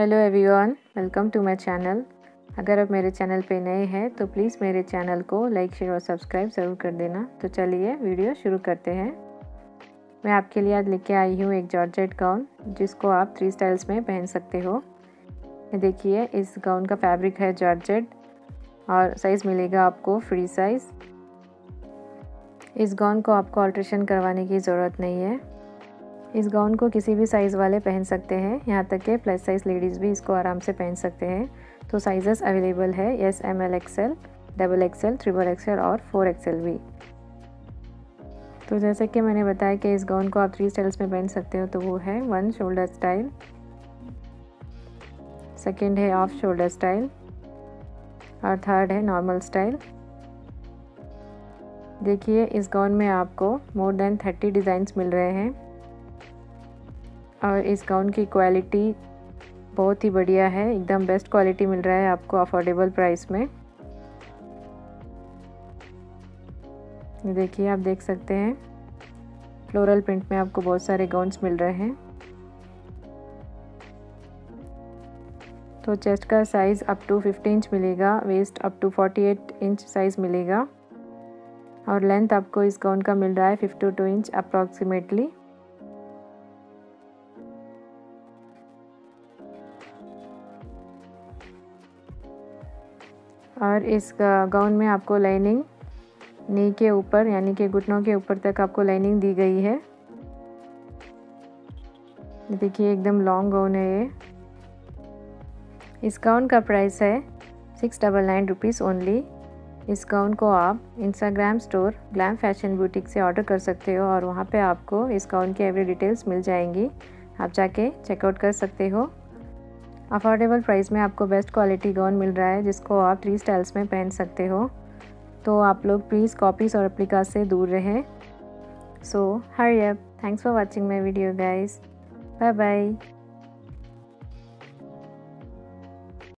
Hello everyone welcome to my channel अगर आप मेरे चैनल पे नए हैं तो प्लीज़ मेरे चैनल को लाइक शेयर और सब्सक्राइब ज़रूर कर देना। तो चलिए वीडियो शुरू करते हैं। मैं आपके लिए आज लेके आई हूँ एक जॉर्जेट गाउन जिसको आप थ्री स्टाइल्स में पहन सकते हो। देखिए, इस गाउन का फैब्रिक है जॉर्जेट और साइज़ मिलेगा आपको फ्री साइज़ इस गाउन को आपको ऑल्ट्रेशन करवाने की ज़रूरत नहीं है। इस गाउन को किसी भी साइज़ वाले पहन सकते हैं। यहाँ तक कि प्लस साइज़ लेडीज़ भी इसको आराम से पहन सकते हैं। तो साइज़ेस अवेलेबल है S M L XL double XL triple XL और फोर एक्सएल भी। तो जैसे कि मैंने बताया कि इस गाउन को आप थ्री स्टाइल्स में पहन सकते हो तो वो है वन शोल्डर स्टाइल सेकेंड है ऑफ़ शोल्डर स्टाइल और थर्ड है नॉर्मल स्टाइल देखिए, इस गाउन में आपको मोर देन थर्टी डिज़ाइंस मिल रहे हैं। और इस गाउन की क्वालिटी बहुत ही बढ़िया है। एकदम बेस्ट क्वालिटी मिल रहा है आपको अफोर्डेबल प्राइस में। देखिए, आप देख सकते हैं। फ्लोरल प्रिंट में आपको बहुत सारे गाउन्स मिल रहे हैं। तो चेस्ट का साइज़ अप टू 15 इंच मिलेगा waist up to 48 inch size मिलेगा। और लेंथ आपको इस गाउन का मिल रहा है 52 इंच अप्रॉक्सीमेटली और इस गाउन में आपको लाइनिंग नी के ऊपर, यानी कि घुटनों के ऊपर तक आपको लाइनिंग दी गई है। देखिए, एकदम लॉन्ग गाउन है ये। इस गाउन का प्राइस है six double nine rupees only इस गाउन को आप Instagram store glam fashion boutique से ऑर्डर कर सकते हो और वहाँ पे आपको इस गाउन की एवरी डिटेल्स मिल जाएँगी। आप जाके चेकआउट कर सकते हो। अफोर्डेबल प्राइस में आपको बेस्ट क्वालिटी गाउन मिल रहा है, जिसको आप थ्री स्टाइल्स में पहन सकते हो। तो आप लोग प्लीज़ कॉपीज़ और अप्लीका से दूर रहें। सो हर up thanks for watching my video guys bye bye